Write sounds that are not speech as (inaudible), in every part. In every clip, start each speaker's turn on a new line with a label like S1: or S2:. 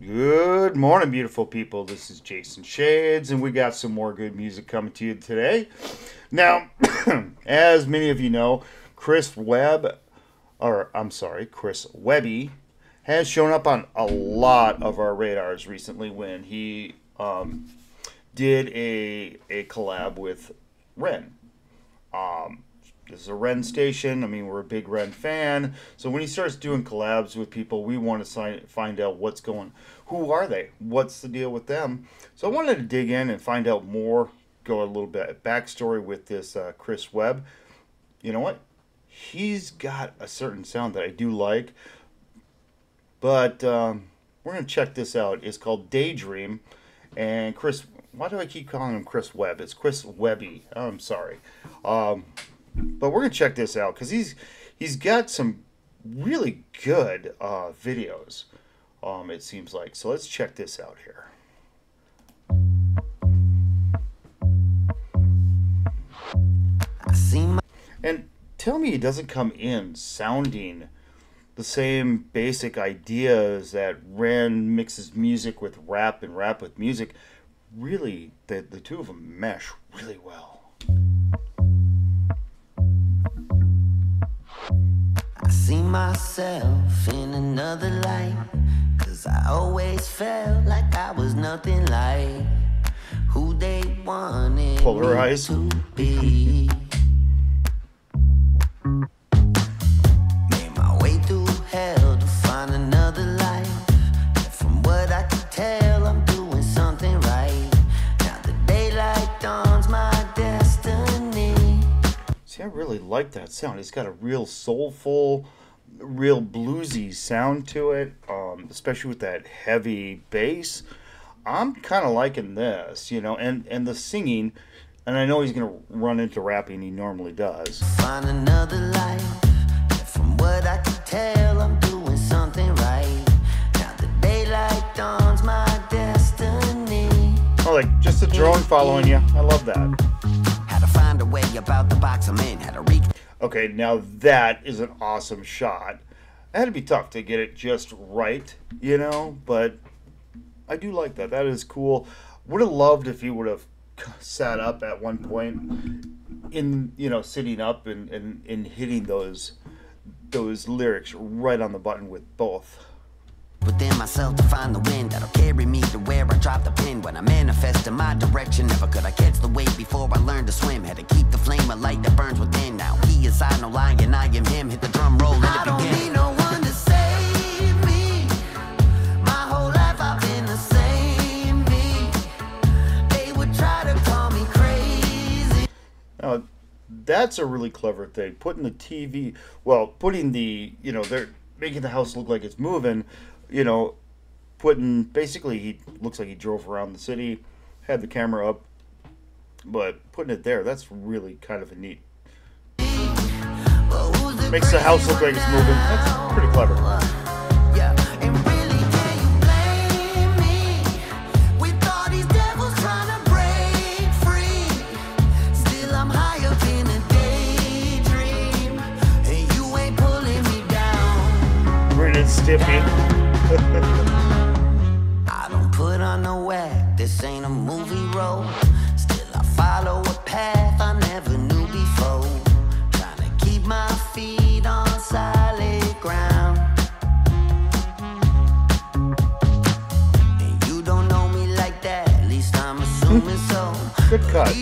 S1: Good morning, beautiful people. This is Jason Shades, and we got some more good music coming to you today. Now, (clears throat) as many of you know, Chris Webb, or I'm sorry, Chris Webby, has shown up on a lot of our radars recently when he um, did a a collab with Ren. Um, this is a Ren station. I mean, we're a big Ren fan. So when he starts doing collabs with people, we want to find out what's going. Who are they? What's the deal with them? So I wanted to dig in and find out more. Go a little bit backstory with this uh, Chris Webb. You know what? He's got a certain sound that I do like. But um, we're gonna check this out. It's called Daydream, and Chris. Why do I keep calling him Chris Webb? It's Chris Webby. I'm sorry. Um, but we're gonna check this out because he's he's got some really good uh, videos. Um, it seems like so. Let's check this out here. And tell me it doesn't come in sounding the same basic ideas that Ren mixes music with rap and rap with music. Really, the, the two of them mesh really well.
S2: Myself in another light. Cause I always felt like I was nothing like who they wanted
S1: Polarize.
S2: me to be. Made my way through hell to find another life. And from what I can tell, I'm doing something right. Now the daylight dawns my destiny.
S1: See, I really like that sound. It's got a real soulful, real bluesy sound to it, um, especially with that heavy bass. I'm kind of liking this, you know, and and the singing. And I know he's gonna run into rapping. He normally does.
S2: Find another life. From what I can tell, I'm doing something right. Now the daylight dawns my destiny.
S1: Oh, like just a drone following you. I love that.
S2: Had to find a way about the box I'm in. Had to reach
S1: Okay, now that is an awesome shot. It had to be tough to get it just right, you know, but I do like that. That is cool. Would have loved if he would have sat up at one point in, you know, sitting up and, and, and hitting those those lyrics right on the button with both.
S2: Within myself to find the wind that'll carry me to where I drop the pin. When I manifest in my direction, never could I catch the wave before I learned to swim. Had to keep the flame alight that burns within. Now he is I, no lie, and I am him. Hit the drum roll, let it begin. I don't need no one to save me. My whole life I've been the same me. They would try to call me crazy.
S1: Now, that's a really clever thing. Putting the TV, well, putting the, you know, they're making the house look like it's moving, you know, putting, basically, he looks like he drove around the city, had the camera up, but putting it there, that's really kind of a neat. Makes the house look like it's moving. That's pretty clever. Stiffy. (laughs)
S2: I don't put on no act. This ain't a movie role. Still I follow a path I never knew before. Trying to keep my feet on solid ground. And you don't know me like that. At least I'm assuming so.
S1: Good cut.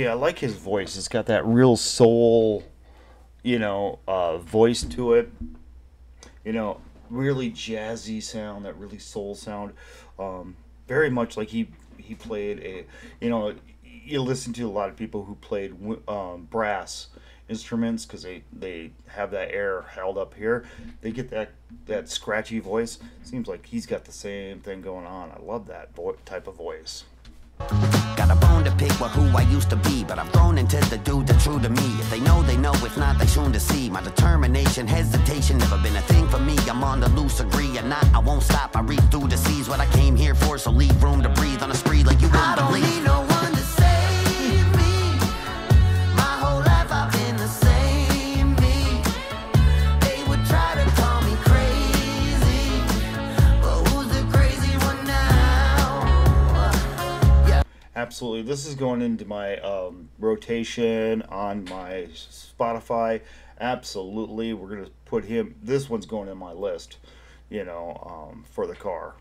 S1: See, I like his voice. It's got that real soul, you know, uh, voice to it. You know, really jazzy sound, that really soul sound. Um, very much like he he played a, you know, you listen to a lot of people who played um, brass instruments because they they have that air held up here. They get that that scratchy voice. Seems like he's got the same thing going on. I love that type of voice.
S2: Bone to pick with who I used to be, but I've thrown into the dude that's true to me. If they know, they know. If not, they soon to see. My determination, hesitation, never been a thing for me. I'm on the loose, agree or not. I won't stop. I reach through the seas what I came here for, so leave room to breathe on a spree like you wouldn't believe.
S1: Absolutely. This is going into my um, rotation on my Spotify. Absolutely, we're gonna put him. This one's going in my list. You know, um, for the car.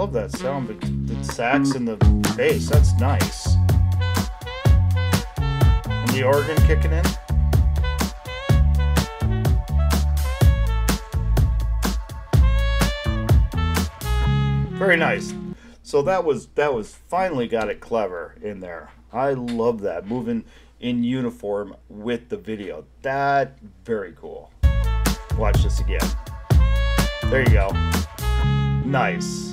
S1: Love that sound, but mm. the sax and the bass, that's nice. And the organ kicking in. Very nice. So that was that was finally got it clever in there. I love that moving in uniform with the video. That very cool. Watch this again. There you go. Nice.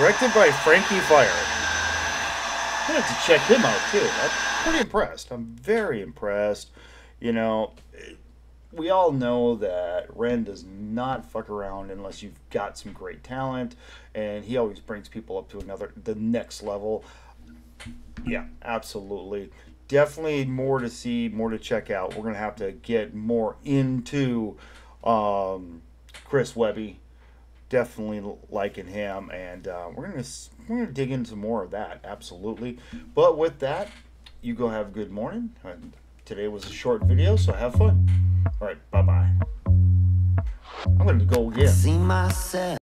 S1: Directed by Frankie Fire. i'm have to check him out too. I'm pretty impressed. I'm very impressed. You know, we all know that Ren does not fuck around unless you've got some great talent, and he always brings people up to another, the next level. Yeah, absolutely. Definitely more to see, more to check out. We're gonna have to get more into um, Chris Webby. Definitely liking him, and uh, we're gonna we're gonna dig into more of that. Absolutely. But with that, you go have a good morning. And today was a short video, so have fun. All right, bye bye. I'm gonna go again.
S2: See myself